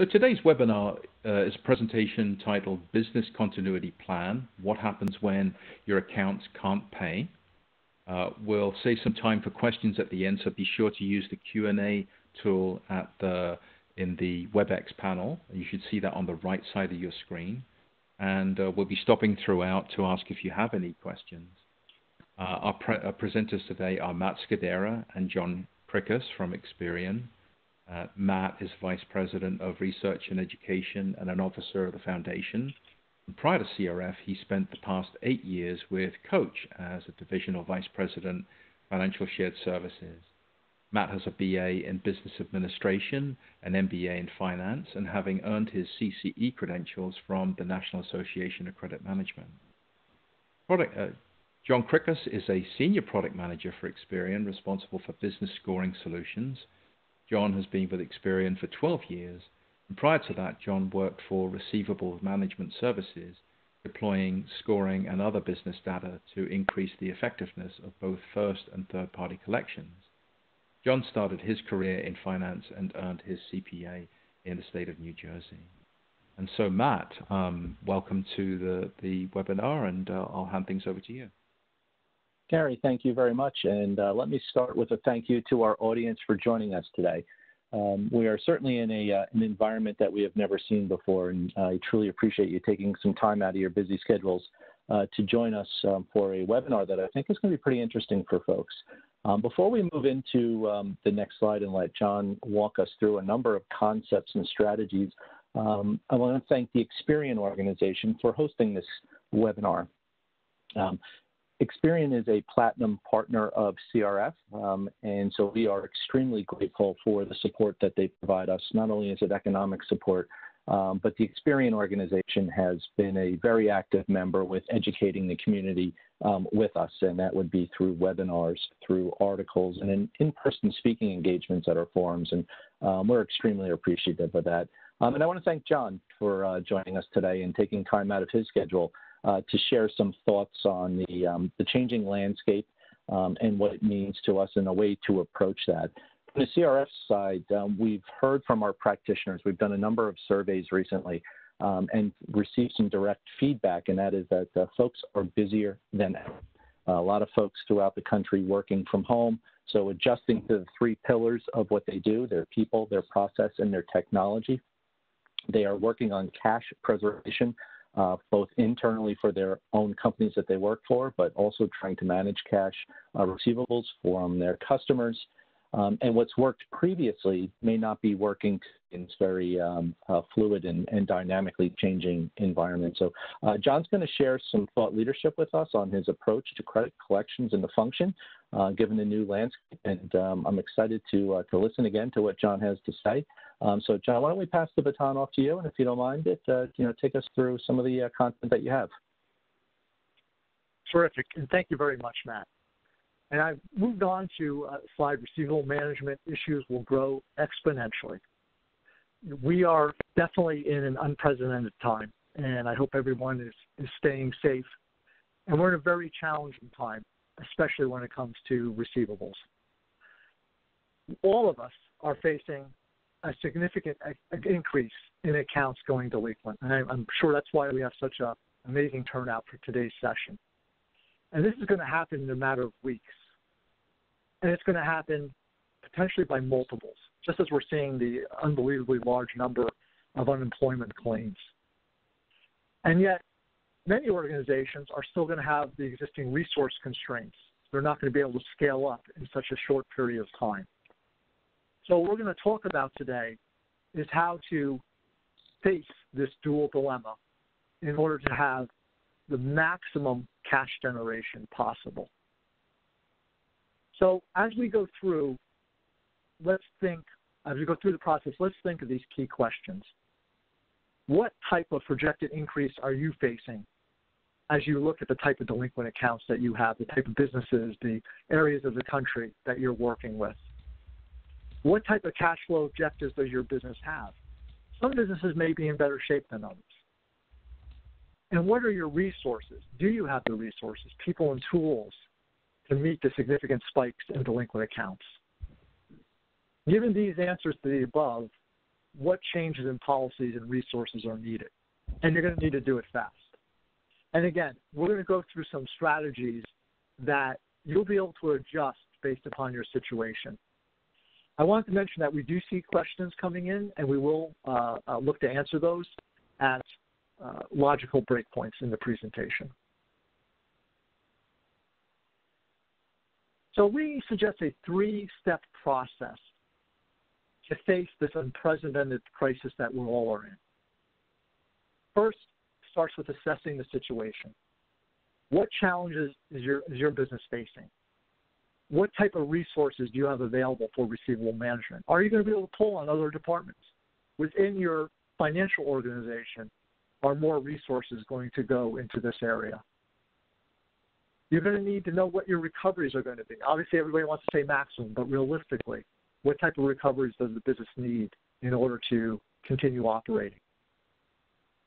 So today's webinar uh, is a presentation titled Business Continuity Plan, What Happens When Your Accounts Can't Pay. Uh, we'll save some time for questions at the end, so be sure to use the Q&A tool at the, in the WebEx panel. You should see that on the right side of your screen. And uh, we'll be stopping throughout to ask if you have any questions. Uh, our, pre our, presenters today are Matt Skudera and John Krickus from Experian. Uh, Matt is Vice President of Research and Education and an officer of the Foundation. Prior to CRF, he spent the past eight years with Coach as a Divisional Vice President, Financial Shared Services. Matt has a BA in Business Administration, an MBA in Finance, and having earned his CCE credentials from the National Association of Credit Management. Product, uh, John Krickus is a Senior Product Manager for Experian, responsible for business scoring solutions John has been with Experian for 12 years, and prior to that, John worked for Receivables Management Services, deploying scoring and other business data to increase the effectiveness of both first and third party collections. John started his career in finance and earned his CPA in the state of New Jersey. And so, Matt, um, welcome to the, the webinar, and uh, I'll hand things over to you. Gary, thank you very much. And uh, let me start with a thank you to our audience for joining us today. Um, we are certainly in a, uh, an environment that we have never seen before, and I truly appreciate you taking some time out of your busy schedules uh, to join us um, for a webinar that I think is going to be pretty interesting for folks. Um, before we move into um, the next slide and let John walk us through a number of concepts and strategies, um, I want to thank the Experian organization for hosting this webinar. Um, Experian is a platinum partner of CRF, um, and so we are extremely grateful for the support that they provide us. Not only is it economic support, um, but the Experian organization has been a very active member with educating the community um, with us, and that would be through webinars, through articles, and in, in-person speaking engagements at our forums, and um, we're extremely appreciative of that. Um, and I want to thank John for uh, joining us today and taking time out of his schedule to share some thoughts on the, um, the changing landscape um, and what it means to us and a way to approach that. From the CRF side, um, we've heard from our practitioners. We've done a number of surveys recently um, and received some direct feedback, and that is that uh, folks are busier than ever. Uh, a lot of folks throughout the country working from home, so adjusting to the three pillars of what they do their people, their process, and their technology. They are working on cash preservation uh, both internally for their own companies that they work for, but also trying to manage cash uh, receivables from their customers. Um, and what's worked previously may not be working in this very um, uh, fluid and, and, dynamically changing environment. So, uh, John's going to share some thought leadership with us on his approach to credit collections and the function, uh, given the new landscape. And um, I'm excited to uh, to listen again to what John has to say. Um, so, John, why don't we pass the baton off to you, and if you don't mind it, uh, you know, take us through some of the uh, content that you have. Terrific, and thank you very much, Matt. And I've moved on to uh, slide receivable management issues will grow exponentially. We are definitely in an unprecedented time, and I hope everyone is, is staying safe. And we're in a very challenging time, especially when it comes to receivables. All of us are facing a significant increase in accounts going delinquent. And I'm sure that's why we have such an amazing turnout for today's session. And this is going to happen in a matter of weeks. And it's going to happen potentially by multiples, just as we're seeing the unbelievably large number of unemployment claims. And yet, many organizations are still going to have the existing resource constraints. They're not going to be able to scale up in such a short period of time. So what we're going to talk about today is how to face this dual dilemma in order to have the maximum cash generation possible. So as we go through, let's think, as we go through the process, let's think of these key questions. What type of projected increase are you facing as you look at the type of delinquent accounts that you have, the type of businesses, the areas of the country that you're working with? What type of cash flow objectives does your business have? Some businesses may be in better shape than others. And what are your resources? Do you have the resources, people and tools to meet the significant spikes in delinquent accounts? Given these answers to the above, what changes in policies and resources are needed. And you're going to need to do it fast. And again, we're going to go through some strategies that you'll be able to adjust based upon your situation. I want to mention that we do see questions coming in, and we will uh, uh, look to answer those at uh, logical breakpoints in the presentation. So we suggest a three-step process to face this unprecedented crisis that we all are in. First, starts with assessing the situation. What challenges is your, is your business facing? What type of resources do you have available for receivable management? Are you going to be able to pull on other departments? Within your financial organization, are more resources going to go into this area? You're going to need to know what your recoveries are going to be. Obviously, everybody wants to say maximum, but realistically, what type of recoveries does the business need in order to continue operating?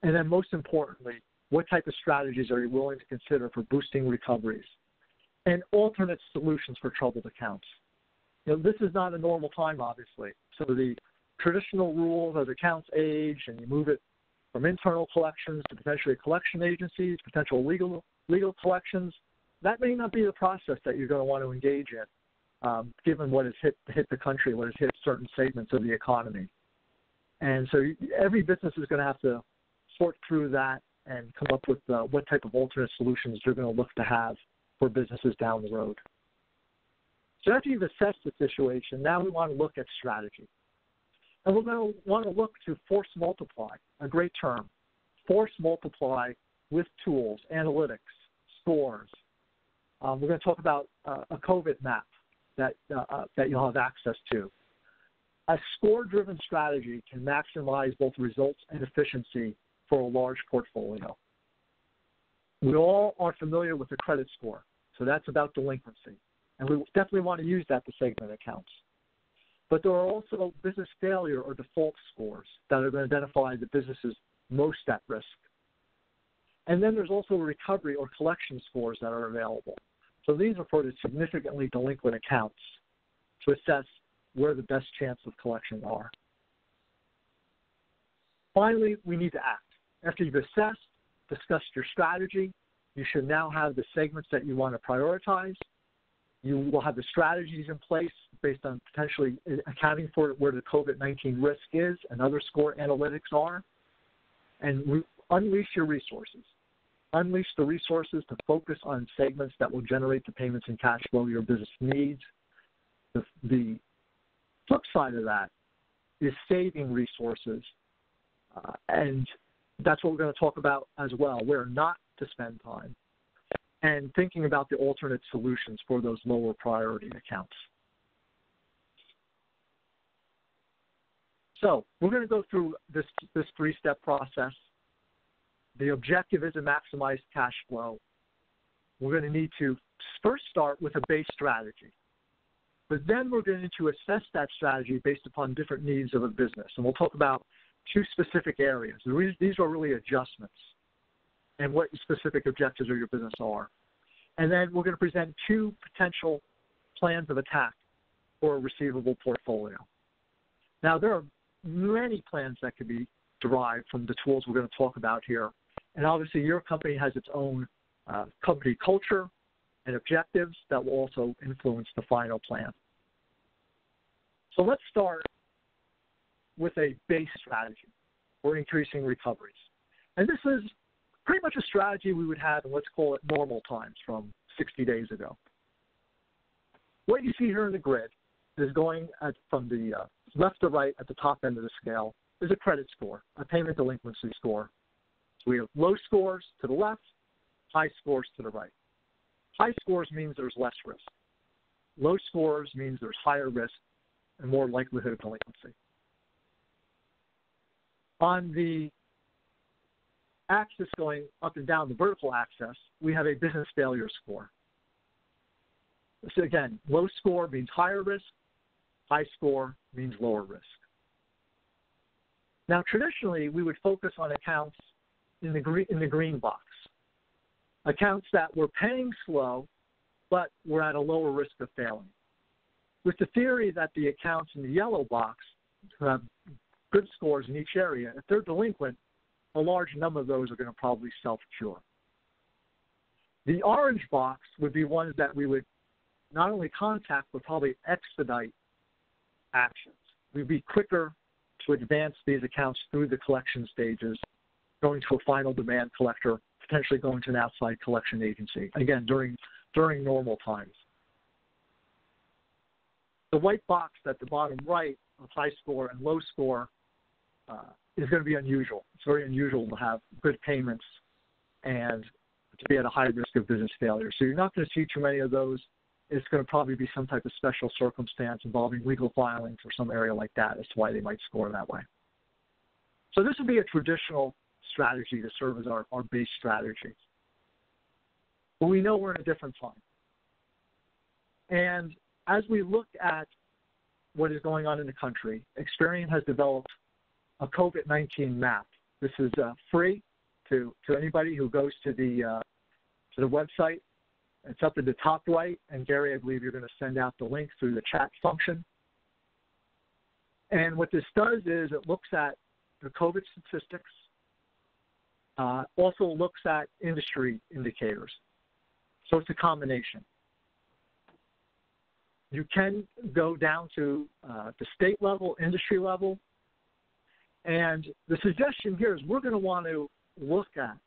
And then most importantly, what type of strategies are you willing to consider for boosting recoveries and alternate solutions for troubled accounts? You know, this is not a normal time, obviously. So the traditional rules as accounts age and you move it from internal collections to potentially collection agencies, potential legal legal collections, that may not be the process that you're going to want to engage in, um, given what has hit hit the country, what has hit certain segments of the economy. And so every business is going to have to sort through that and come up with uh, what type of alternate solutions they're going to look to have for businesses down the road. So after you've assessed the situation, now we want to look at strategy. And we're going to want to look to force multiply, a great term. Force multiply with tools, analytics, scores. Um, we're going to talk about uh, a COVID map that, uh, uh that you'll have access to. A score driven strategy can maximize both results and efficiency for a large portfolio. We all are familiar with the credit score, so that's about delinquency. And we definitely want to use that to segment accounts. But there are also business failure or default scores that are going to identify the businesses most at risk. And then there's also recovery or collection scores that are available. So these are for the significantly delinquent accounts to assess where the best chance of collection are. Finally, we need to act. After you've assessed, discussed your strategy, you should now have the segments that you want to prioritize. You will have the strategies in place based on potentially accounting for where the COVID 19 risk is and other score analytics are. And re- unleash your resources. Unleash the resources to focus on segments that will generate the payments and cash flow your business needs. The, the flip side of that is saving resources uh, and that's what we're going to talk about as well, where not to spend time, and thinking about the alternate solutions for those lower priority accounts. So we're going to go through this, this three-step process. The objective is to maximize cash flow. We're going to need to first start with a base strategy. But then we're going to assess that strategy based upon different needs of a business. And we'll talk about two specific areas. These are really adjustments and what specific objectives of your business are. And then we're going to present two potential plans of attack for a receivable portfolio. Now, there are many plans that could be derived from the tools we're going to talk about here. And obviously, your company has its own uh, company culture and objectives that will also influence the final plan. So let's start with a base strategy for increasing recoveries. And this is pretty much a strategy we would have in let's call it normal times from 60 days ago. What you see here in the grid is going at, from the uh, left to right at the top end of the scale is a credit score, a payment delinquency score. So we have low scores to the left, high scores to the right. High scores means there's less risk. Low scores means there's higher risk and more likelihood of delinquency. On the axis going up and down, the vertical axis, we have a business failure score. So again, low score means higher risk, high score means lower risk. Now, traditionally, we would focus on accounts in the green, in the green box, accounts that were paying slow, but were at a lower risk of failing. With the theory that the accounts in the yellow box who have good scores in each area, if they're delinquent, a large number of those are going to probably self-cure. The orange box would be ones that we would not only contact, but probably expedite actions. We'd be quicker to advance these accounts through the collection stages, going to a final demand collector, potentially going to an outside collection agency, again, during, during normal times. The white box at the bottom right of high score and low score uh, is going to be unusual. It's very unusual to have good payments and to be at a high risk of business failure. So you're not going to see too many of those. It's going to probably be some type of special circumstance involving legal filings or some area like that as to why they might score that way. So this would be a traditional strategy to serve as our, our base strategy. But we know we're in a different time. And as we look at what is going on in the country, Experian has developed a COVID 19 map. This is uh, free to, to anybody who goes to the, uh, to the website. It's up at the top right, and Gary, I believe you're going to send out the link through the chat function. And what this does is it looks at the COVID statistics, uh, also looks at industry indicators. So it's a combination. You can go down to uh, the state level, industry level, and the suggestion here is we're going to want to look at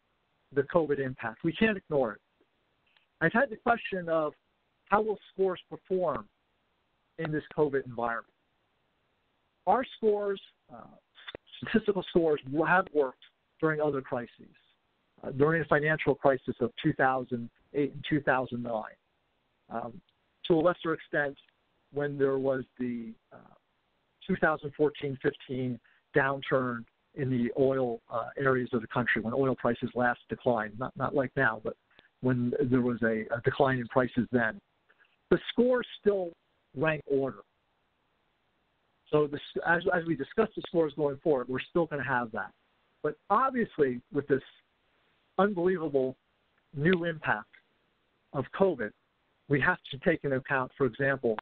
the COVID impact. We can't ignore it. I've had the question of how will scores perform in this COVID environment? Our scores, uh, statistical scores, have worked during other crises. Uh, during the financial crisis of 2008 and 2009. Um, to a lesser extent, when there was the 2014 uh, 15 downturn in the oil uh, areas of the country when oil prices last declined, not, not like now, but when there was a, a decline in prices then. The scores still rank order. So this, as, as we discuss the scores going forward, we're still going to have that. But obviously, with this unbelievable new impact of COVID, we have to take into account, for example,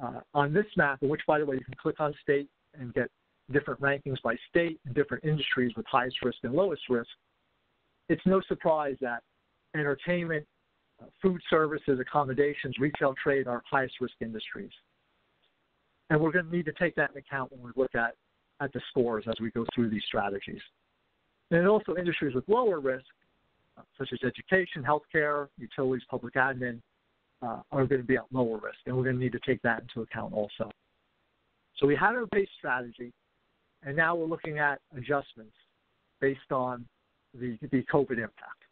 uh, on this map, which, by the way, you can click on state and get different rankings by state and different industries with highest risk and lowest risk, it's no surprise that entertainment, uh, food services, accommodations, retail trade are highest risk industries. And we're going to need to take that into account when we look at, at the scores as we go through these strategies. And also industries with lower risk, uh, such as education, healthcare, utilities, public admin, uh, are going to be at lower risk, and we're going to need to take that into account also. So we had our base strategy, and now we're looking at adjustments based on the, the COVID impact.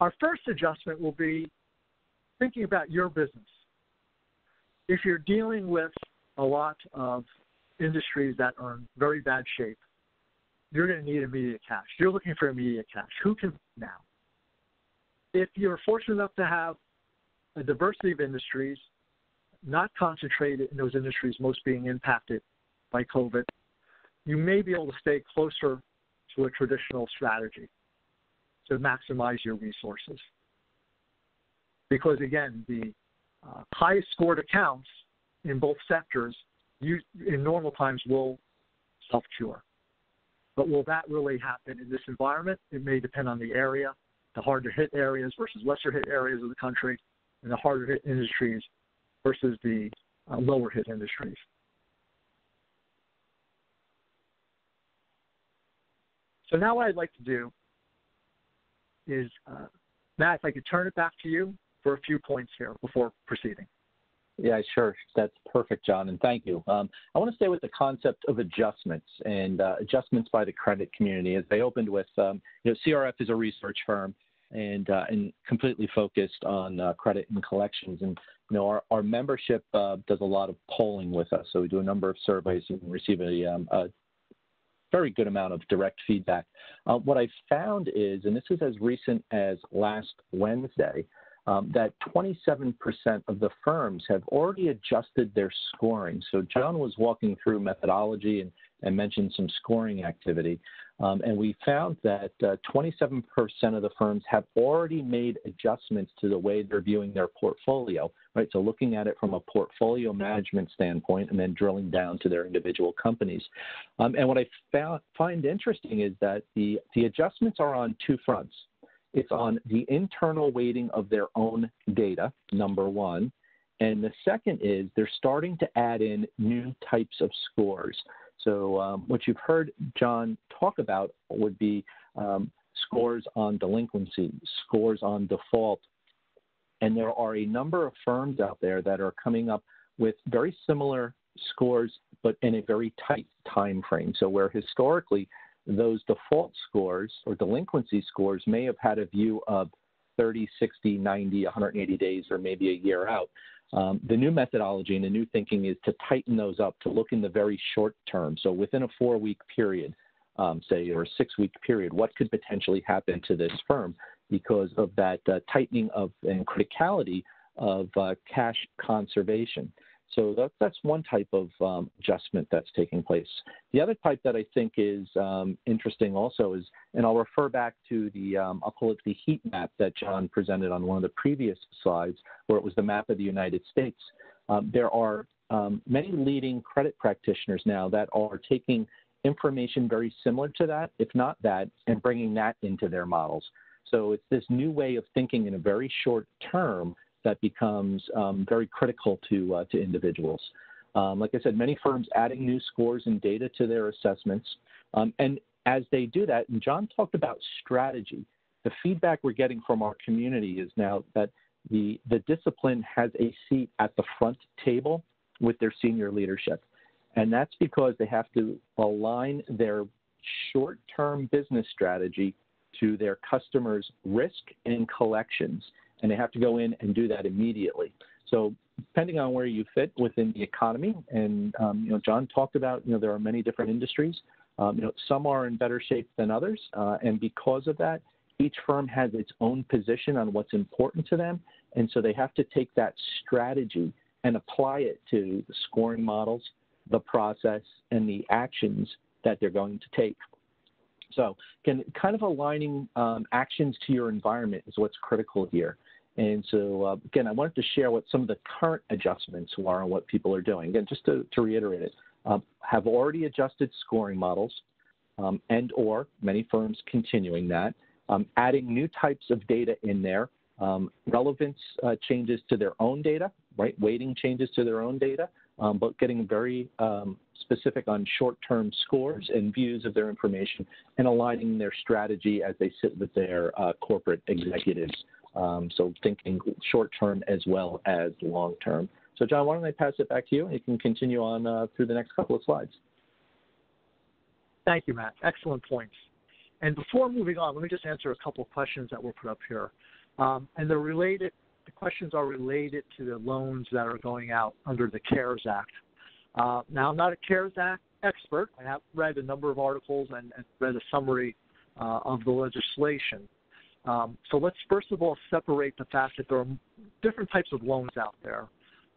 Our first adjustment will be thinking about your business. If you're dealing with a lot of industries that are in very bad shape, you're going to need immediate cash. You're looking for immediate cash. Who can now? If you're fortunate enough to have a diversity of industries, not concentrated in those industries most being impacted by COVID, you may be able to stay closer to a traditional strategy to maximize your resources. Because again, the uh, highest scored accounts in both sectors you, in normal times will self cure. But will that really happen in this environment? It may depend on the area, the harder hit areas versus lesser hit areas of the country, and the harder hit industries versus the uh, lower hit industries. So now what I'd like to do is, uh, Matt, if I could turn it back to you for a few points here before proceeding. Yeah, sure. That's perfect, John, and thank you. Um, I want to stay with the concept of adjustments and uh, adjustments by the credit community. As they opened with, um, you know, CRF is a research firm and uh, and completely focused on uh, credit and collections. And you know, our, our membership uh, does a lot of polling with us, so we do a number of surveys and receive a, um, a very good amount of direct feedback. Uh, what I found is, and this is as recent as last Wednesday, um, that 27% of the firms have already adjusted their scoring. So John was walking through methodology and, and mentioned some scoring activity. Um, and we found that uh, 27% of the firms have already made adjustments to the way they're viewing their portfolio, right? So looking at it from a portfolio management standpoint and then drilling down to their individual companies. Um, and what I found, find interesting is that the, the adjustments are on two fronts. It's on the internal weighting of their own data, number one. And the second is they're starting to add in new types of scores. So, um, what you've heard John talk about would be um, scores on delinquency, scores on default. And there are a number of firms out there that are coming up with very similar scores, but in a very tight time frame. So, where historically those default scores or delinquency scores may have had a view of 30, 60, 90, 180 days, or maybe a year out. Um, the new methodology and the new thinking is to tighten those up to look in the very short term. So within a four week period, um, say, or a six week period, what could potentially happen to this firm because of that uh, tightening of and criticality of uh, cash conservation. So that, that's one type of um, adjustment that's taking place. The other type that I think is um, interesting also is, and I'll refer back to the, um, I'll call it the heat map that John presented on one of the previous slides, where it was the map of the United States. Um, there are um, many leading credit practitioners now that are taking information very similar to that, if not that, and bringing that into their models. So it's this new way of thinking in a very short term that becomes um, very critical to, uh, to individuals. Um, like I said, many firms adding new scores and data to their assessments. Um, and as they do that, and John talked about strategy, the feedback we're getting from our community is now that the, the discipline has a seat at the front table with their senior leadership. And that's because they have to align their short term business strategy to their customers' risk and collections and they have to go in and do that immediately. So depending on where you fit within the economy, and um, you know, John talked about, you know, there are many different industries. Um, you know, some are in better shape than others, uh, and because of that, each firm has its own position on what's important to them, and so they have to take that strategy and apply it to the scoring models, the process, and the actions that they're going to take. So, kind of aligning um, actions to your environment is what's critical here. And so, uh, again, I wanted to share what some of the current adjustments are and what people are doing. Again, just to, to reiterate it, uh, have already adjusted scoring models um, and or many firms continuing that, um, adding new types of data in there, um, relevance uh, changes to their own data, right, weighting changes to their own data, um, but getting very um, specific on short-term scores and views of their information and aligning their strategy as they sit with their uh, corporate executives um, so thinking short term as well as long term. So John, why don't I pass it back to you and you can continue on uh, through the next couple of slides. Thank you, Matt. Excellent points. And before moving on, let me just answer a couple of questions that were put up here. Um, and they're related, the questions are related to the loans that are going out under the CARES Act. Uh, now, I'm not a CARES Act expert. I have read a number of articles and, and read a summary uh, of the legislation. Um, so let's first of all separate the fact that there are different types of loans out there.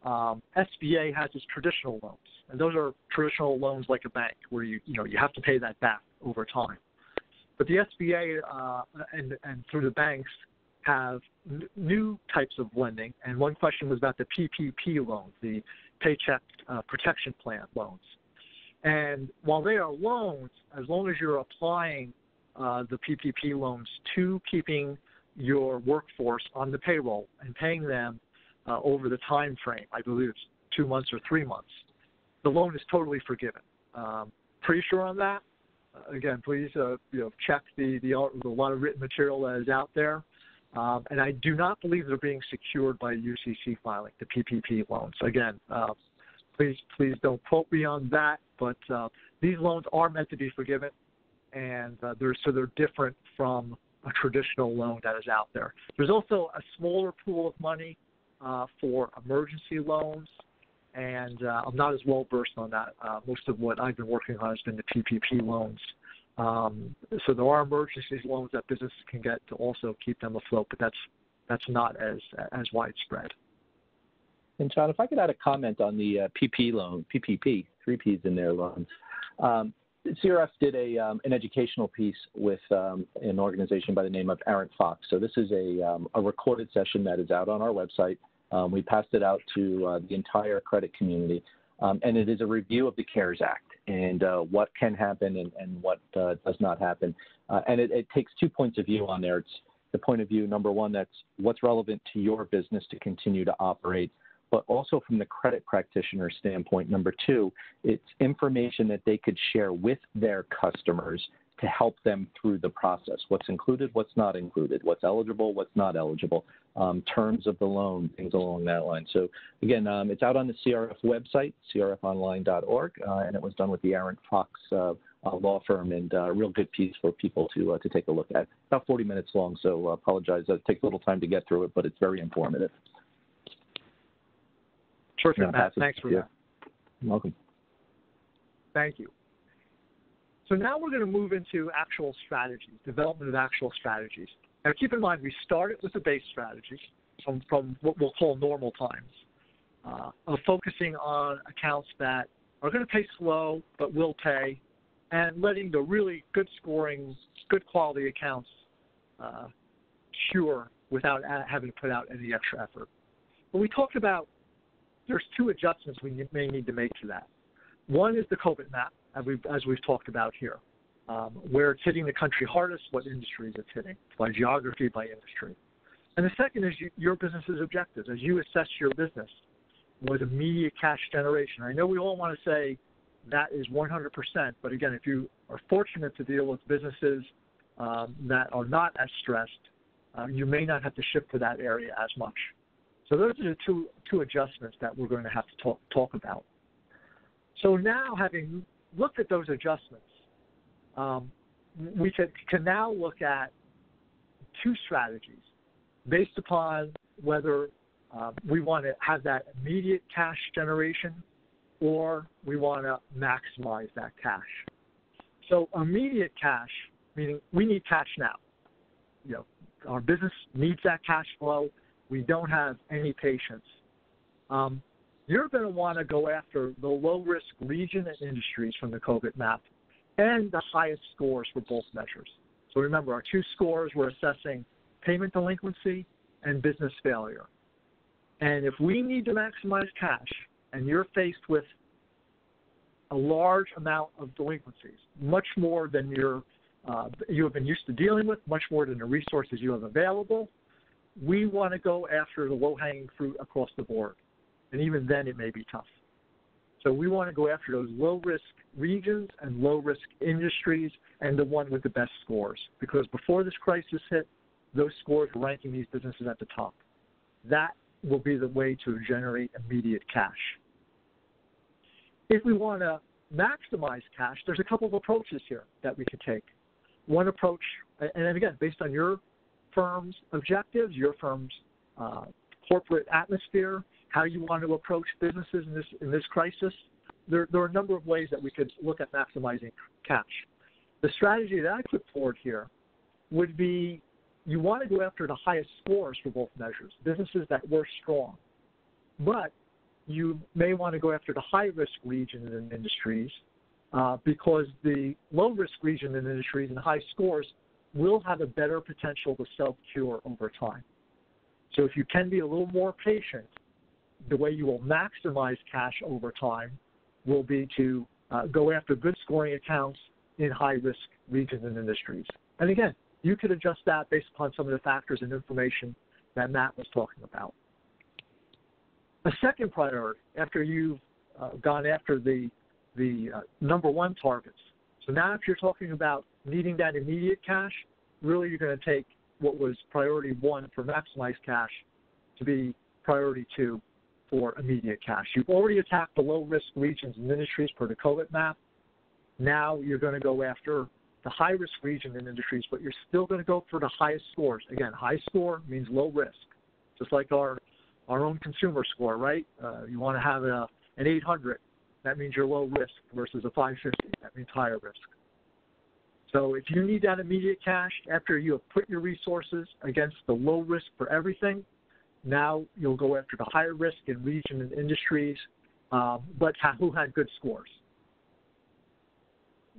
Um, SBA has its traditional loans, and those are traditional loans like a bank, where you you know you have to pay that back over time. But the SBA uh, and and through the banks have n- new types of lending, and one question was about the PPP loans, the Paycheck uh, Protection Plan loans. And while they are loans, as long as you're applying uh, the PPP loans to keeping your workforce on the payroll and paying them uh, over the time frame. I believe it's two months or three months. The loan is totally forgiven. Um, pretty sure on that. Uh, again, please uh, you know check the, the the lot of written material that is out there. Um, and I do not believe they're being secured by UCC filing the PPP loans. Again, uh, please please don't quote me on that, but these loans are meant to be forgiven and uh, they're so they're different from a traditional loan that is out there. There's also a smaller pool of money uh, for emergency loans, and uh, I'm not as well versed on that. Uh, most of what I've been working on has been the PPP loans. Um, so there are emergency loans that businesses can get to also keep them afloat, but that's that's not as as widespread. And John, if I could add a comment on the uh, PP loan, PPP, three P's in there loans. Um, CRF did a, um, an educational piece with um, an organization by the name of Arent Fox. So this is a, um, a recorded session that is out on our website. Um, we passed it out to uh, the entire credit community, um, and it is a review of the CARES Act and uh, what can happen and, and what uh, does not happen. Uh, and it, it, takes two points of view on there. It's the point of view, number one, that's what's relevant to your business to continue to operate but also from the credit practitioner standpoint. Number two, it's information that they could share with their customers to help them through the process. What's included, what's not included, what's eligible, what's not eligible, um, terms of the loan, things along that line. So again, um, it's out on the CRF website, crfonline.org, uh, and it was done with the Arent Fox uh, uh, law firm, and a uh, real good piece for people to uh, to take a look at. About 40 minutes long, so I apologize. It takes a little time to get through it, but it's very informative. Terrific, Matt. Thanks for that. You're welcome. Thank you. So now we're going to move into actual strategies, development of actual strategies. Now keep in mind, we started with the base strategy from, from what we'll call normal times, uh, of focusing on accounts that are going to pay slow but will pay, and letting the really good scoring, good quality accounts uh, cure without having to put out any extra effort. But we talked about there's two adjustments we may need to make to that. One is the COVID map, as we've, as we've talked about here, um, where it's hitting the country hardest, what industries it's hitting, by geography, by industry. And the second is you, your business's objectives. As you assess your business with immediate cash generation, I know we all want to say that is 100%, but again, if you are fortunate to deal with businesses um, that are not as stressed, uh, you may not have to shift to that area as much. So those are the two two adjustments that we're going to have to talk talk about. So now, having looked at those adjustments, um, we can, can now look at two strategies based upon whether uh, we want to have that immediate cash generation or we want to maximize that cash. So immediate cash, meaning we need cash now. You know, our business needs that cash flow we don't have any patience. Um, you're going to want to go after the low risk region and industries from the COVID map and the highest scores for both measures. So remember, our two scores we're assessing payment delinquency and business failure. And if we need to maximize cash and you're faced with a large amount of delinquencies, much more than you're, uh, you have been used to dealing with, much more than the resources you have available, we want to go after the low hanging fruit across the board. And even then, it may be tough. So we want to go after those low risk regions and low risk industries and the one with the best scores. Because before this crisis hit, those scores were ranking these businesses at the top. That will be the way to generate immediate cash. If we want to maximize cash, there's a couple of approaches here that we could take. One approach, and again, based on your firm's objectives, your firm's uh, corporate atmosphere, how you want to approach businesses in this in this crisis. There, there are a number of ways that we could look at maximizing cash. The strategy that I put forward here would be you want to go after the highest scores for both measures, businesses that were strong. But you may want to go after the high risk regions and industries uh, because the low risk region and industries and high scores will have a better potential to self cure over time. So if you can be a little more patient, the way you will maximize cash over time will be to uh, go after good scoring accounts in high risk regions and industries. And again, you could adjust that based upon some of the factors and information that Matt was talking about. A second priority, after you've uh, gone after the the uh, number one targets. So now, if you're talking about needing that immediate cash, really you're going to take what was priority one for maximized cash to be priority two for immediate cash. You've already attacked the low risk regions and industries per the COVID map. Now you're going to go after the high risk region and industries, but you're still going to go for the highest scores. Again, high score means low risk, just like our our own consumer score, right? Uh, you want to have a, an 800, that means you're low risk versus a 550, that means higher risk. So if you need that immediate cash after you have put your resources against the low risk for everything, now you'll go after the higher risk in region and industries, um, but who had good scores.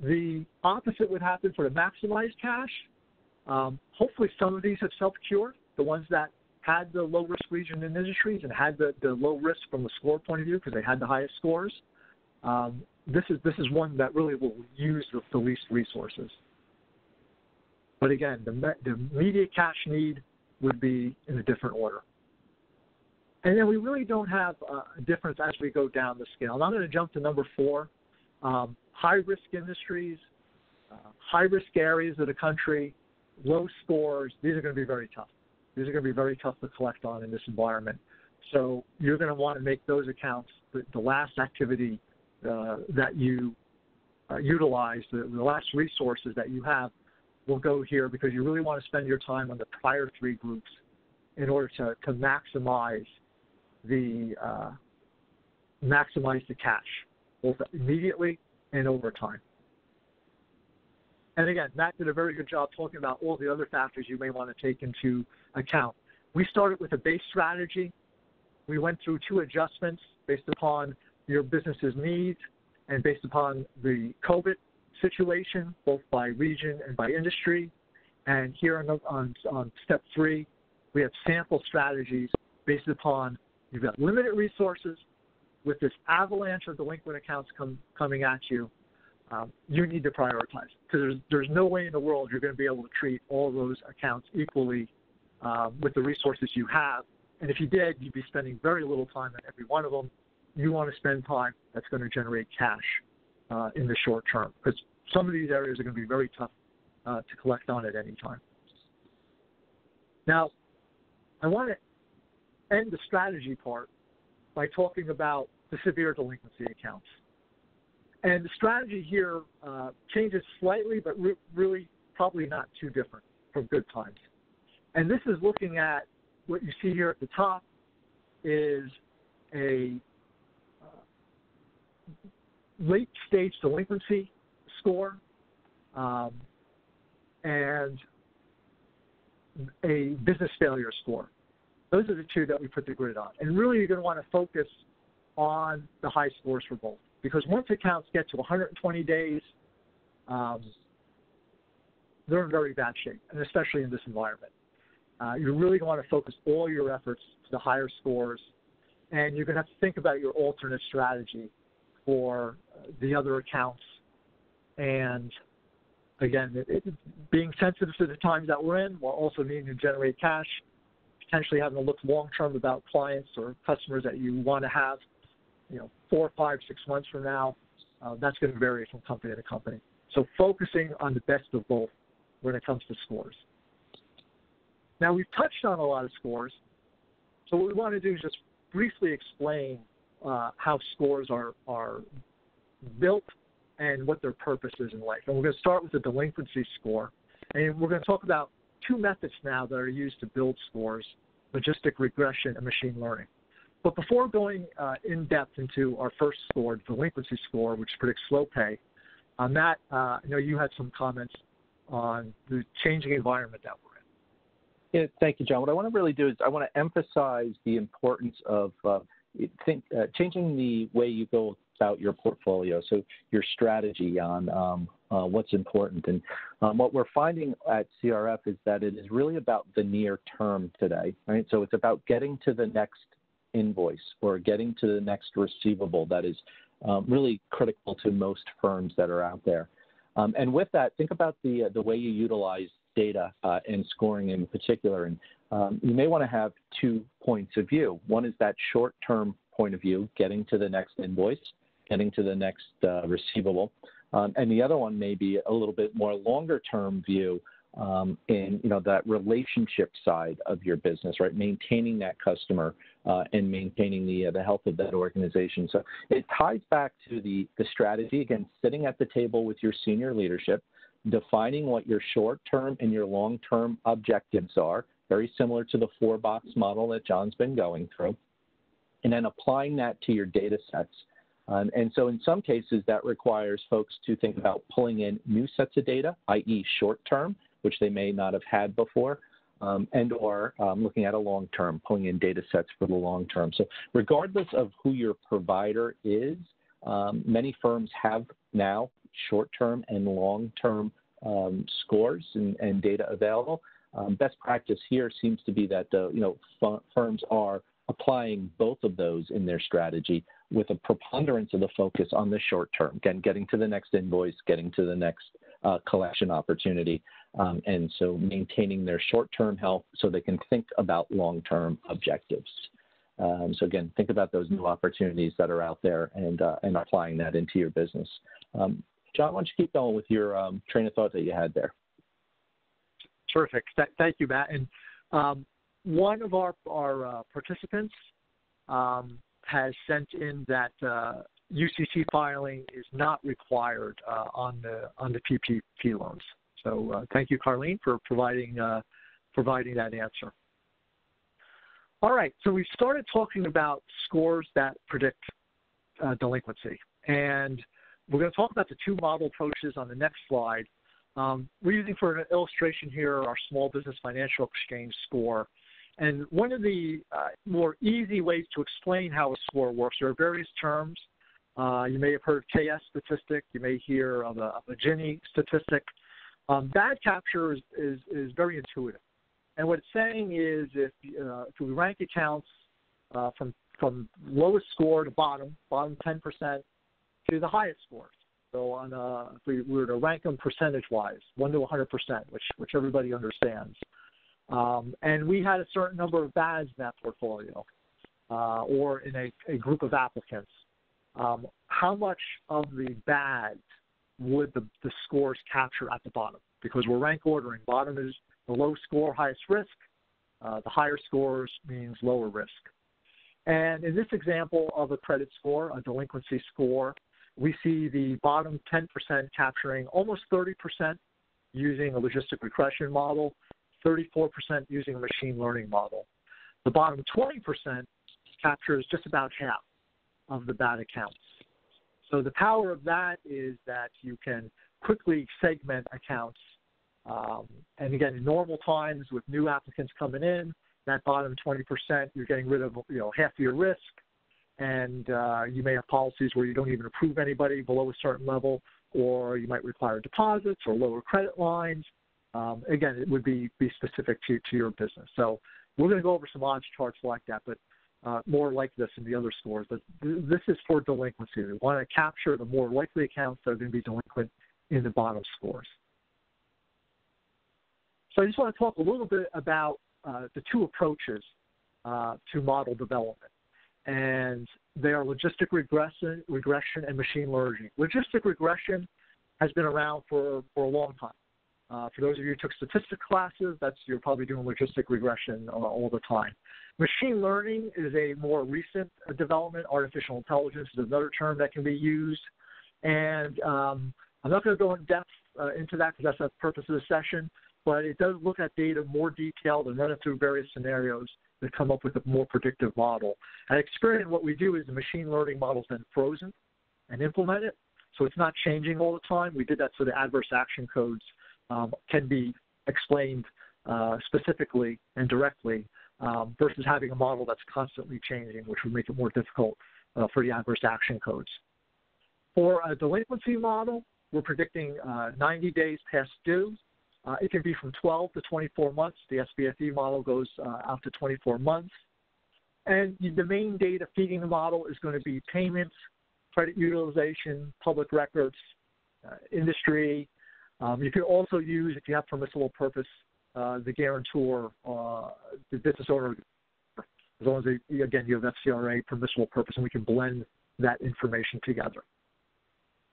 The opposite would happen for the maximized cash. Um, hopefully, some of these have self-cured. The ones that had the low risk region and industries and had the, the low risk from the score point of view because they had the highest scores. Um, this is this is one that really will use the, the least resources. But again, the, the immediate cash need would be in a different order. And then we really don't have a difference as we go down the scale. And I'm going to jump to number four. Um, high risk industries, uh, high risk areas of the country, low scores, these are going to be very tough. These are going to be very tough to collect on in this environment. So you're going to want to make those accounts the, the last activity uh, that you uh, utilize, the, the last resources that you have will go here because you really want to spend your time on the prior three groups in order to, to maximize the uh, maximize the cash both immediately and over time. And again, Matt did a very good job talking about all the other factors you may want to take into account. We started with a base strategy. We went through two adjustments based upon your business's needs and based upon the COVID situation, both by region and by industry. And here on, on, on step three, we have sample strategies based upon you've got limited resources with this avalanche of delinquent accounts coming at you um, you need to prioritize because there's, there's no way in the world you're going to be able to treat all those accounts equally um, with the resources you have. And if you did, you'd be spending very little time on every one of them. You want to spend time that's going to generate cash uh, in the short term because some of these areas are going to be very tough uh, to collect on at any time. Now, I want to end the strategy part by talking about the severe delinquency accounts. And the strategy here uh, changes slightly, but re- really probably not too different from good times. And this is looking at what you see here at the top is a late stage delinquency score um, and a business failure score. Those are the two that we put the grid on. And really, you're going to want to focus on the high scores for both because once accounts get to 120 days, um, they're in very bad shape, and especially in this environment. Uh, you really want to focus all your efforts to the higher scores, and you're going to have to think about your alternate strategy for uh, the other accounts. And again, it, it, being sensitive to the times that we're in while also needing to generate cash, potentially having to look long term about clients or customers that you want to have you know, four, five, six months from now, uh, that's going to vary from company to company. So focusing on the best of both when it comes to scores. Now we've touched on a lot of scores, so what we want to do is just briefly explain uh, how scores are are built and what their purpose is in life. And we're going to start with the delinquency score, and we're going to talk about two methods now that are used to build scores: logistic regression and machine learning. But before going uh, in depth into our first score, delinquency score, which predicts slow pay, on that, uh, I know you had some comments on the changing environment that we're in. Yeah, thank you, John. What I want to really do is I want to emphasize the importance of uh, think, uh, changing the way you go about your portfolio, so your strategy on um, uh, what's important. And um, what we're finding at CRF is that it is really about the near term today, right? So it's about getting to the next invoice or getting to the next receivable that is um, really critical to most firms that are out there. Um, and with that, think about the, uh, the way you utilize data uh, and scoring in particular. And um, you may want to have two points of view. One is that short term point of view, getting to the next invoice, getting to the next uh, receivable. Um, and the other one may be a little bit more longer term view um, in you know that relationship side of your business, right? Maintaining that customer uh, and maintaining the uh, the health of that organization. So it ties back to the the strategy again, sitting at the table with your senior leadership, defining what your short term and your long term objectives are. Very similar to the four box model that John's been going through, and then applying that to your data sets. Um, and so in some cases, that requires folks to think about pulling in new sets of data, i.e. short-term, which they may not have had before, um, and or um, looking at a long-term, pulling in data sets for the long term. So regardless of who your provider is, um, many firms have now short-term and long-term um, scores and, and, data available. Um, best practice here seems to be that uh, you know firms are applying both of those in their strategy with a preponderance of the focus on the short term, again, getting to the next invoice, getting to the next uh, collection opportunity, um, and so maintaining their short term health so they can think about long term objectives. Um, so again, think about those new opportunities that are out there and, uh, and applying that into your business. Um, John, why don't you keep going with your um, train of thought that you had there? Terrific. Th- thank you, Matt. And um, one of our, our uh, participants um, has sent in that uh, UCC filing is not required uh, on the on the PPP loans. So uh, thank you, Carlene, for providing uh, providing that answer. All right, so we started talking about scores that predict uh, delinquency, and we're going to talk about the two model approaches on the next slide. Um, we're using for an illustration here our Small Business Financial Exchange score. And one of the uh, more easy ways to explain how a score works, there are various terms. Uh, you may have heard of KS statistic. You may hear of a, of a Gini statistic. Um, bad capture is, is, is, very intuitive. And what it's saying is if, uh, if we rank accounts uh, from, from lowest score to bottom, bottom 10%, to the highest scores. So on a, if we were to rank them percentage-wise, 1 to 100%, which, which everybody understands. Um, and we had a certain number of bads in that portfolio uh, or in a, a, group of applicants. Um, how much of the bad would the, the scores capture at the bottom? Because we're rank ordering. Bottom is the low score, highest risk. Uh, the higher scores means lower risk. And in this example of a credit score, a delinquency score, we see the bottom 10% capturing almost 30% using a logistic regression model 34% using a machine learning model. The bottom 20% captures just about half of the bad accounts. So the power of that is that you can quickly segment accounts. Um, and again, in normal times with new applicants coming in, that bottom 20%, you're getting rid of you know half your risk, and uh, you may have policies where you don't even approve anybody below a certain level, or you might require deposits or lower credit lines. Um, again, it would be, be specific to, to your business. So we're going to go over some odds charts like that, but uh, more like this in the other scores. But th- this is for delinquency. We want to capture the more likely accounts that are going to be delinquent in the bottom scores. So I just want to talk a little bit about uh, the two approaches uh, to model development. And they are logistic regression, regression and machine learning. Logistic regression has been around for, for a long time. Uh, for those of you who took statistics classes, that's you're probably doing logistic regression uh, all the time. Machine learning is a more recent development. Artificial intelligence is another term that can be used, and um, I'm not going to go in depth uh, into that because that's the purpose of the session. But it does look at data more detailed and run it through various scenarios that come up with a more predictive model. At Experian, what we do is the machine learning model is then frozen and implemented, so it's not changing all the time. We did that so the adverse action codes um, can be explained uh, specifically and directly um, versus having a model that's constantly changing, which would make it more difficult uh, for the adverse action codes. For a delinquency model, we're predicting uh, 90 days past due. Uh, it can be from 12 to 24 months. The SBFE model goes uh, out to 24 months. And the main data feeding the model is going to be payments, credit utilization, public records, uh, industry, um, you can also use, if you have permissible purpose, uh, the guarantor, uh, the business owner, as long as they, again you have FCRA permissible purpose, and we can blend that information together.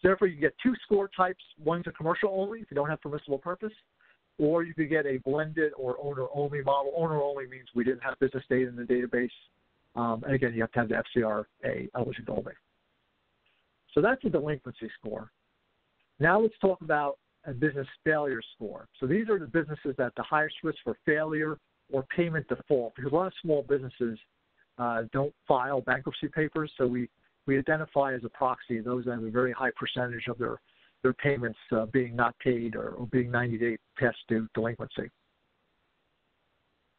Therefore, you get two score types. One's a commercial only if you don't have permissible purpose, or you could get a blended or owner only model. Owner only means we didn't have business data in the database, um, and again, you have to have the FCRA eligibility. So that's a delinquency score. Now let's talk about a business failure score. So these are the businesses that the highest risk for failure or payment default because a lot of small businesses uh, don't file bankruptcy papers. So we, we identify as a proxy those that have a very high percentage of their, their payments uh, being not paid or, or being 90 days past due delinquency.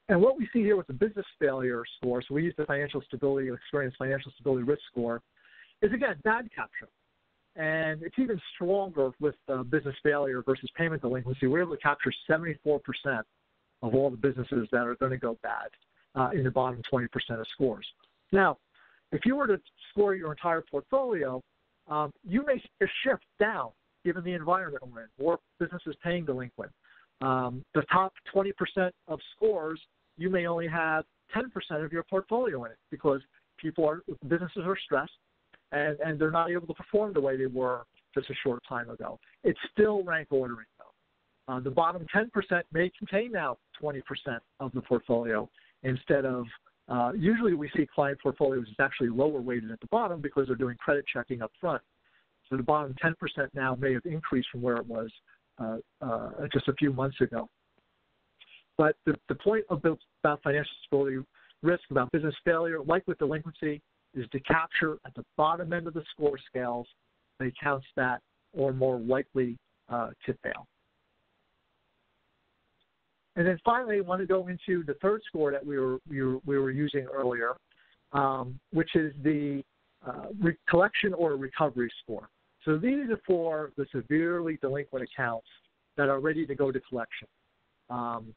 And what we see here with the business failure score, so we use the financial stability Experian financial stability risk score, is again bad capture. And it's even stronger with uh, business failure versus payment delinquency. We're able to capture 74% of all the businesses that are going to go bad uh, in the bottom 20% of scores. Now, if you were to score your entire portfolio, um, you may shift down given the environment we're in. More businesses paying delinquent. Um, the top 20% of scores, you may only have 10% of your portfolio in it because people are businesses are stressed and, and they're not able to perform the way they were just a short time ago. It's still rank ordering though. Uh, the bottom 10% may contain now 20% of the portfolio instead of uh, usually, we see client portfolios is actually lower weighted at the bottom because they're doing credit checking up front. So the bottom 10% now may have increased from where it was uh, uh, just a few months ago. But the, the point about, about financial stability risk, about business failure, like with delinquency, is to capture at the bottom end of the score scales the accounts that are more likely uh, to fail. And then finally, I want to go into the third score that we were we were, we were using earlier, um, which is the uh, collection or recovery score. So these are for the severely delinquent accounts that are ready to go to collection. Um,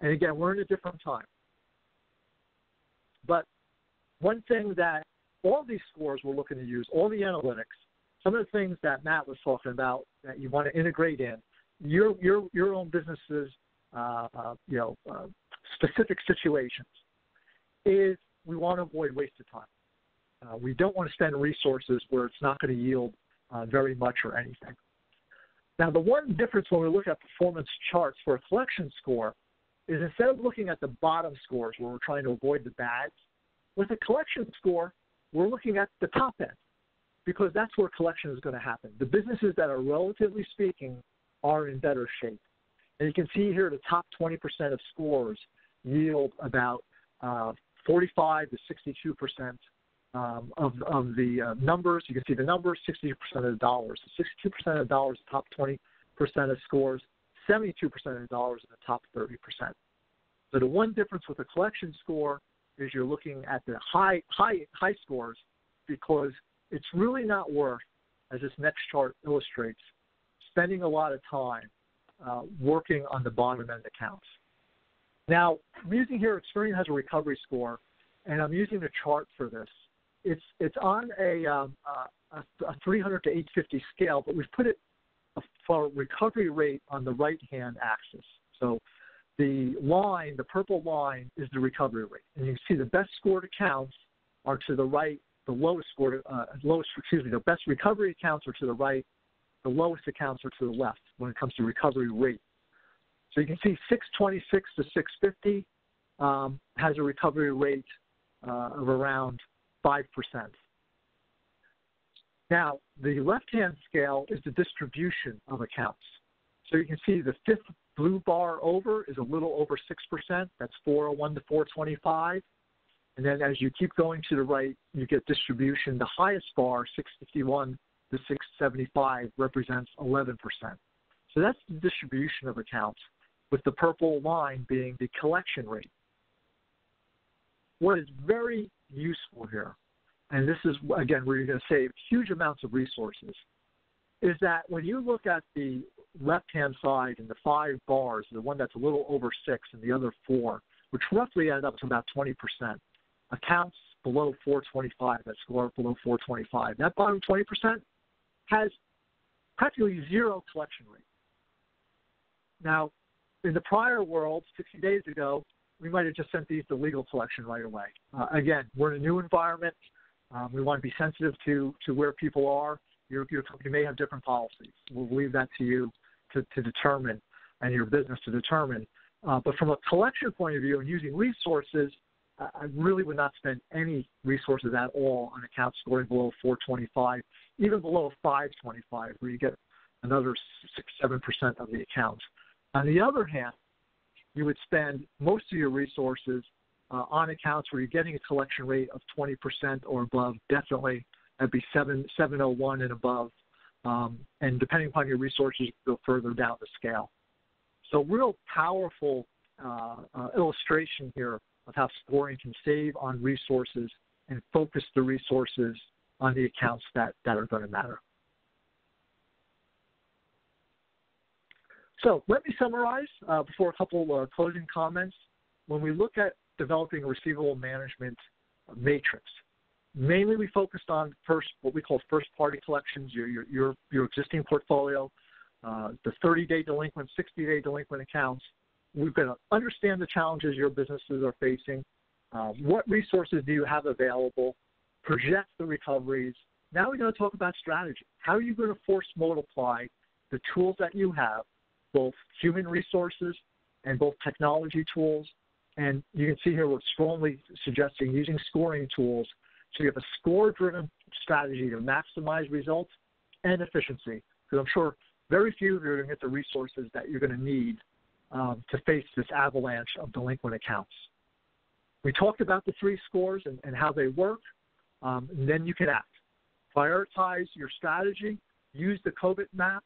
and again, we're in a different time. But one thing that all these scores we're looking to use, all the analytics, some of the things that Matt was talking about that you want to integrate in, your your your own businesses uh, uh, you know, uh, specific situations is we want to avoid wasted time. Uh, we don't want to spend resources where it's not going to yield uh, very much or anything. Now, the one difference when we look at performance charts for a collection score is instead of looking at the bottom scores where we're trying to avoid the bads, with a collection score, we're looking at the top end because that's where collection is going to happen. The businesses that are relatively speaking are in better shape. And you can see here the top 20% of scores yield about uh, 45 to 62 percent um, of, of the uh, numbers. You can see the numbers, 62 percent of the dollars. So 62 percent of the dollars, top 20 percent of scores. 72 percent of the dollars in the top 30 percent. So the one difference with a collection score is you're looking at the high high high scores because it's really not worth, as this next chart illustrates, spending a lot of time uh, working on the bottom end accounts. Now, I'm using here Experian has a recovery score, and I'm using a chart for this. It's it's on a, um, uh, a, a 300 to 850 scale, but we've put it for recovery rate on the right hand axis. So the line, the purple line, is the recovery rate, and you can see the best scored accounts are to the right. The lowest scored, uh, lowest excuse me, the best recovery accounts are to the right, the lowest accounts are to the left when it comes to recovery rate. So you can see 626 to 650 um, has a recovery rate uh, of around 5%. Now, the left hand scale is the distribution of accounts. So you can see the fifth blue bar over is a little over 6%. That's 401 to 425. And then as you keep going to the right, you get distribution. The highest bar, 651 to 675 represents 11%. So that's the distribution of accounts, with the purple line being the collection rate. What is very useful here, and this is again where you're going to save huge amounts of resources, is that when you look at the left hand side and the five bars, the one that's a little over six and the other four, which roughly add up to about 20%, accounts below 425 that score below 425. That bottom 20%, has practically zero collection rate. Now, in the prior world, 60 days ago, we might have just sent these to legal collection right away. Uh, again, we're in a new environment. Um, we want to be sensitive to, to where people are. Your, your company may have different policies. We'll leave that to you to, to determine and your business to determine. Uh, but from a collection point of view and using resources, I really would not spend any resources at all on accounts scoring below 425, even below 525, where you get another six, seven percent of the accounts. On the other hand, you would spend most of your resources uh, on accounts where you're getting a collection rate of 20% or above, definitely that'd be 7, 701 and above. Um, and depending upon your resources, you go further down the scale. So, real powerful uh, uh, illustration here of how scoring can save on resources and focus the resources on the accounts that, that are going to matter. So let me summarize uh, before a couple uh, closing comments. When we look at developing a receivable management matrix, mainly we focused on first what we call first-party collections, your your your, your existing portfolio, uh, the 30-day delinquent, 60-day delinquent accounts. We've got to understand the challenges your businesses are facing. Uh, what resources do you have available? Project the recoveries. Now we're going to talk about strategy. How are you going to force multiply the tools that you have both human resources and both technology tools. And you can see here we're strongly suggesting using scoring tools so you have a score driven strategy to maximize results and efficiency. Because I'm sure very few of you are going to get the resources that you're going to need um, to face this avalanche of delinquent accounts. We talked about the three scores and, and how they work, um, and then you can act. Prioritize your strategy, use the COVID map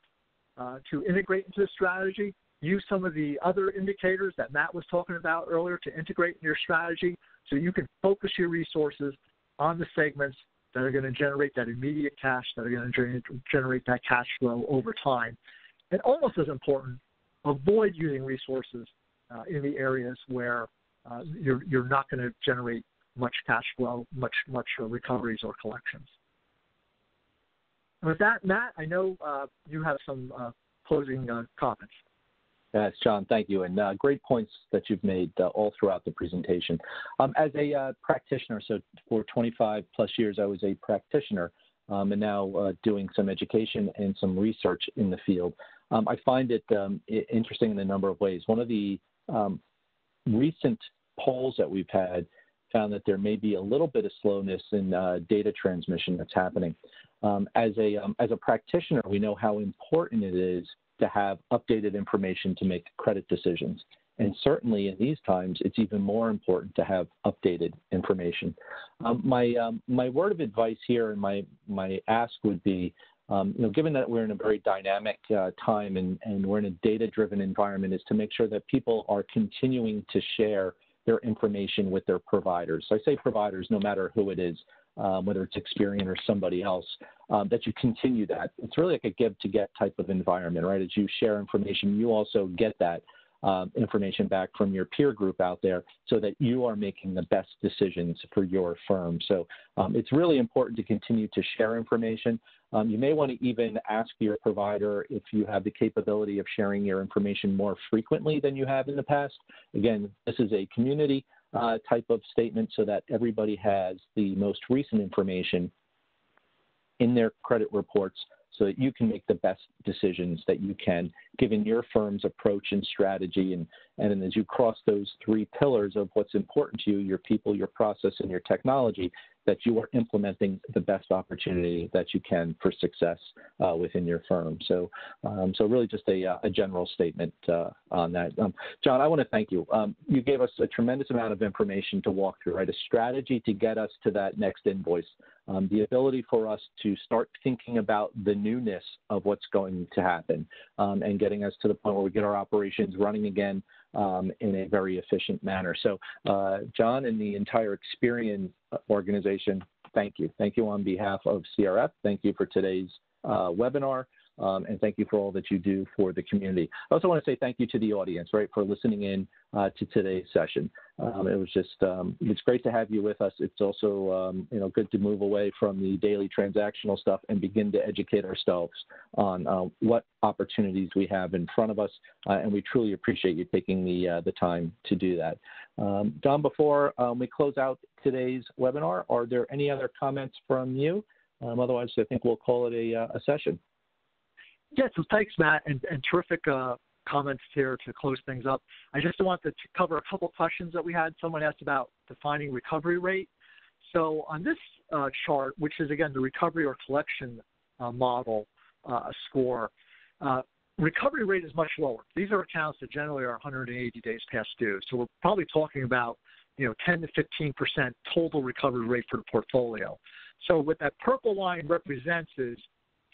uh, to integrate into the strategy. Use some of the other indicators that Matt was talking about earlier to integrate in your strategy so you can focus your resources on the segments that are going to generate that immediate cash, that are going to generate that cash flow over time. And almost as important, avoid using resources uh, in the areas where uh, you're, you're not going to generate much cash flow, much much uh, recoveries or collections. With that, Matt, I know uh, you have some uh, closing uh, comments. Yes, John, thank you. And uh, great points that you've made uh, all throughout the presentation. Um, as a uh, practitioner, so for 25 plus years, I was a practitioner um, and now doing some education and some research in the field. Um, I find it um, interesting in a number of ways. One of the um, recent polls that we've had found that there may be a little bit of slowness in data transmission that's happening. Um, as a um, as a practitioner, we know how important it is to have updated information to make credit decisions. And certainly in these times, it's even more important to have updated information. Um, my um, my word of advice here and my my ask would be, um, you know, given that we're in a very dynamic uh, time and, and we're in a data-driven environment, is to make sure that people are continuing to share their information with their providers. So I say providers, no matter who it is um, whether it's Experian or somebody else, um, that you continue that. It's really like a give to get type of environment, right? As you share information, you also get that um, information back from your peer group out there so that you are making the best decisions for your firm. So um, it's really important to continue to share information. Um, you may want to even ask your provider if you have the capability of sharing your information more frequently than you have in the past. Again, this is a community uh, type of statement so that everybody has the most recent information in their credit reports so that you can make the best decisions that you can given your firm's approach and strategy. And, and as you cross those three pillars of what's important to you your people your process and your technology that you are implementing the best opportunity that you can for success uh, within your firm. So, um, so really just a, uh, a general statement uh, on that. Um, John, I want to thank you. Um, you gave us a tremendous amount of information to walk through, right? A strategy to get us to that next invoice. Um, the ability for us to start thinking about the newness of what's going to happen um, and getting us to the point where we get our operations running again um, in a very efficient manner. So, uh, John and the entire Experian organization, thank you. Thank you on behalf of CRF. Thank you for today's uh, webinar. Um, and thank you for all that you do for the community. I also want to say thank you to the audience, right, for listening in uh, to today's session. Um, it was just, um, it's great to have you with us. It's also, um, you know, good to move away from the daily transactional stuff and begin to educate ourselves on uh, what opportunities we have in front of us. Uh, and we truly appreciate you taking the, uh, the time to do that. Um, Don, before um, we close out today's webinar, are there any other comments from you? otherwise, I think we'll call it a, uh, a session. Yeah, so thanks, Matt, and, and terrific uh, comments here to close things up. I just wanted to cover a couple questions that we had. Someone asked about defining recovery rate. So on this uh, chart, which is again the recovery or collection uh, model uh, score, uh, recovery rate is much lower. These are accounts that generally are 180 days past due. So we're probably talking about you know, 10 to 15 percent total recovery rate for the portfolio. So what that purple line represents is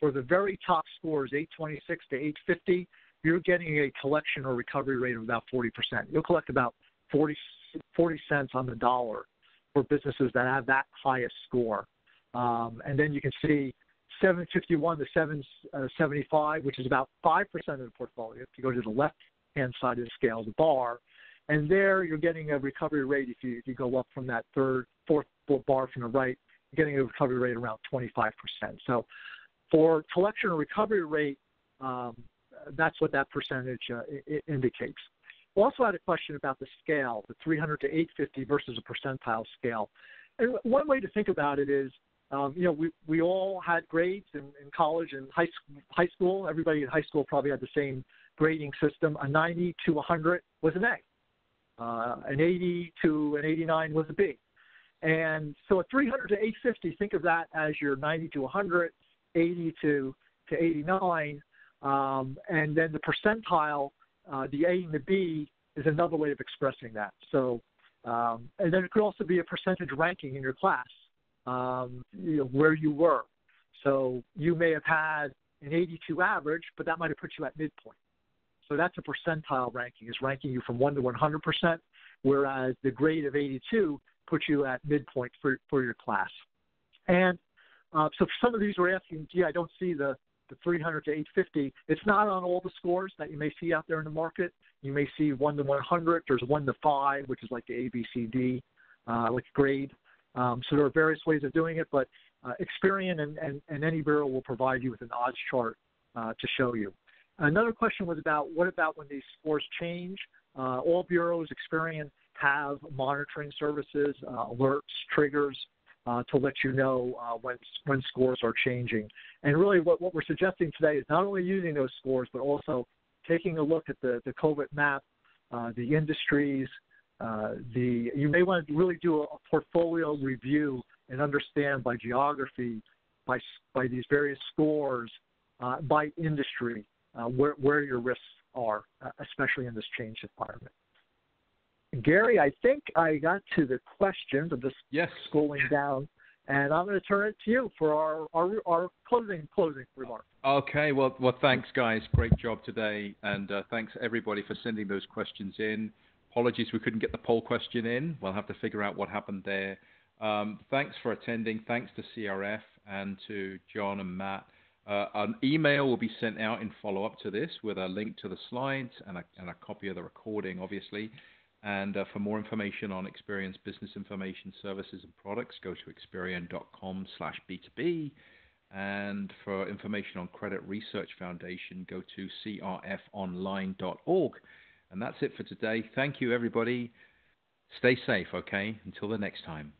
for the very top scores, 826 to 850, you're getting a collection or recovery rate of about 40%. You'll collect about 40, 40 cents on the dollar for businesses that have that highest score. Um, and then you can see 751 to 775, which is about 5% of the portfolio. If you go to the left hand side of the scale, the bar, and there you're getting a recovery rate if you, if you go up from that third, fourth bar from the right, you're getting a recovery rate around 25%. So for collection or recovery rate, um, that's what that percentage uh, indicates. We also had a question about the scale, the 300 to 850 versus a percentile scale. And one way to think about it is, um, you know, we, we all had grades in, in college and high, high school. Everybody in high school probably had the same grading system. A 90 to 100 was an A. Uh, an 80 to an 89 was a B. And so a 300 to 850, think of that as your 90 to 100, 80 to, to 89. Um, and then the percentile, uh, the A and the B, is another way of expressing that. So, um, and then it could also be a percentage ranking in your class, um, you know, where you were. So you may have had an 82 average, but that might have put you at midpoint. So that's a percentile ranking, is ranking you from 1 to 100%, whereas the grade of 82 puts you at midpoint for, for your class. And uh, so some of these we're asking, gee, I don't see the, the 300 to 850. It's not on all the scores that you may see out there in the market. You may see 1 to 100. There's 1 to 5, which is like the ABCD, uh, like grade. Um, so there are various ways of doing it, but uh, Experian and, and, and any bureau will provide you with an odds chart uh, to show you. Another question was about what about when these scores change? Uh, all bureaus, Experian, have monitoring services, uh, alerts, triggers uh, to let you know uh, when when scores are changing. And really, what, what we're suggesting today is not only using those scores, but also taking a look at the the COVID map, uh, the industries. Uh, the you may want to really do a, a portfolio review and understand by geography, by by these various scores, by industry, uh, where, where your risks are, uh, especially in this changed environment. Gary, I think I got to the questions. I'm just yes. scrolling down, and I'm going to turn it to you for our, our, our closing closing remarks. Okay, well, well, thanks, guys. Great job today, and uh, thanks everybody for sending those questions in. Apologies we couldn't get the poll question in. We'll have to figure out what happened there. Um, thanks for attending. Thanks to CRF and to John and Matt. Uh, an email will be sent out in follow up to this with a link to the slides and a, and a copy of the recording, obviously. And uh, for more information on Experian's business information services and products, go to experian.com slash B2B. And for information on Credit Research Foundation, go to crfonline.org. And that's it for today. Thank you, everybody. Stay safe, okay? Until the next time.